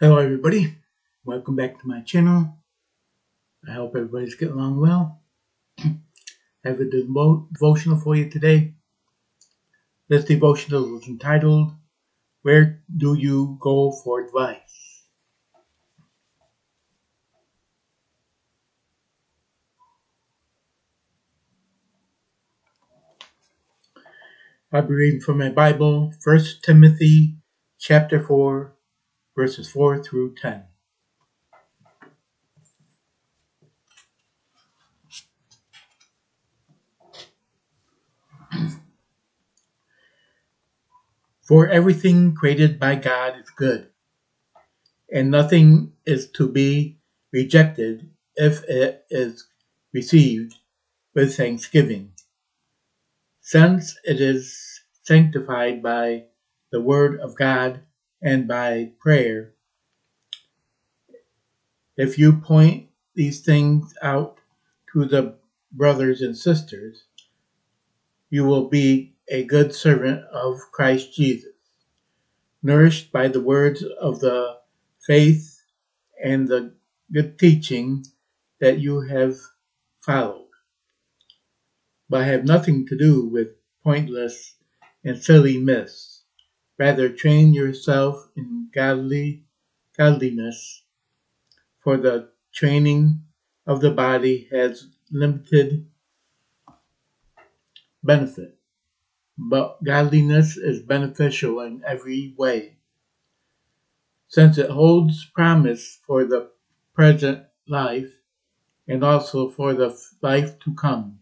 Hello everybody, welcome back to my channel. I hope everybody's getting along well. Have a devo devotional for you today. This devotional is entitled, Where Do You Go for Advice? I'll be reading from my Bible, 1 Timothy chapter 4, verses 4 through 10. For everything created by God is good, and nothing is to be rejected if it is received with thanksgiving, since it is sanctified by the word of God and by prayer. If you point these things out to the brothers and sisters, you will be a good servant of Christ Jesus, nourished by the words of the faith and the good teaching that you have followed, but have nothing to do with pointless and silly myths Rather, train yourself in godly godliness, for the training of the body has limited benefit, but godliness is beneficial in every way, since it holds promise for the present life and also for the life to come.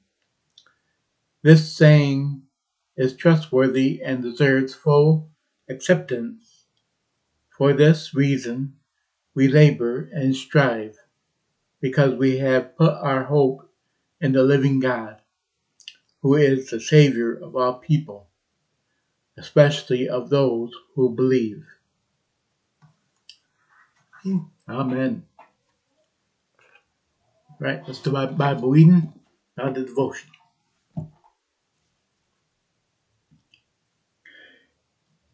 This saying is trustworthy and deserves full acceptance. For this reason, we labor and strive, because we have put our hope in the living God, who is the Savior of all people, especially of those who believe. Amen. Right, let's do Bible reading, now the devotion.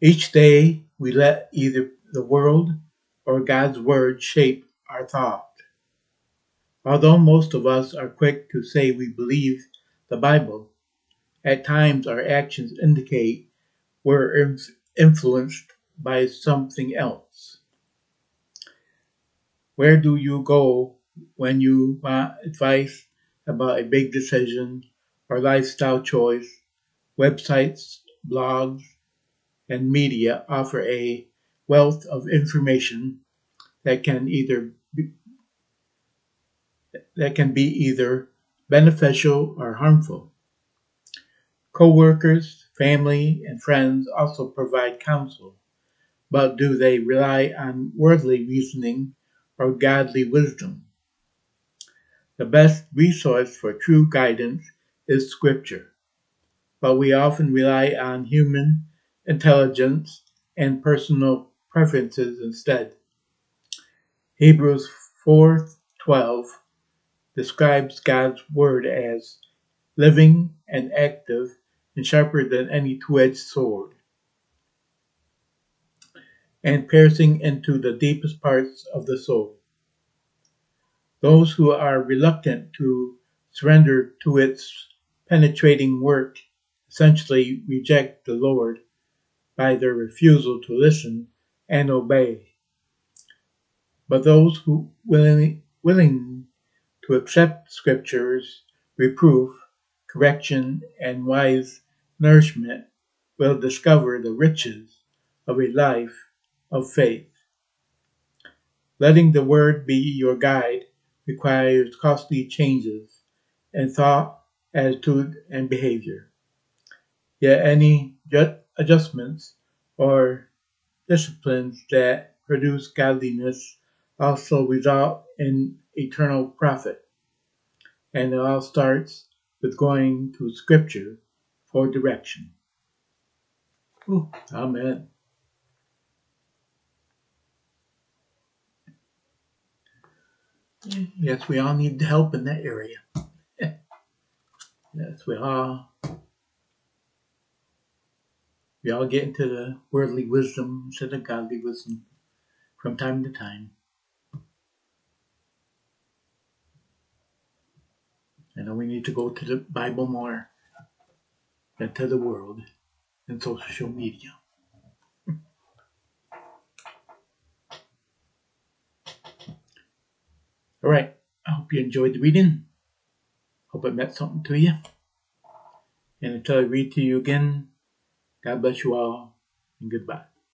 Each day we let either the world or God's Word shape our thought. Although most of us are quick to say we believe the Bible, at times our actions indicate we're influenced by something else. Where do you go when you want advice about a big decision or lifestyle choice? Websites, blogs, and media offer a wealth of information that can either be, that can be either beneficial or harmful. Co-workers, family, and friends also provide counsel, but do they rely on worldly reasoning or godly wisdom? The best resource for true guidance is Scripture, but we often rely on human intelligence, and personal preferences instead. Hebrews 4:12 describes God's word as living and active and sharper than any two-edged sword, and piercing into the deepest parts of the soul. Those who are reluctant to surrender to its penetrating work essentially reject the Lord by their refusal to listen and obey. But those who willing, willing to accept Scripture's reproof, correction, and wise nourishment will discover the riches of a life of faith. Letting the Word be your guide requires costly changes in thought, attitude, and behavior. Yet any adjustments or disciplines that produce godliness also result in eternal profit. And it all starts with going to Scripture for direction. Ooh, amen. Yes, we all need help in that area. yes, we all we all get into the worldly wisdom instead of godly wisdom. from time to time. I know we need to go to the Bible more than to the world and social media. All right. I hope you enjoyed the reading. Hope it meant something to you. And until I read to you again, God bless you all and goodbye.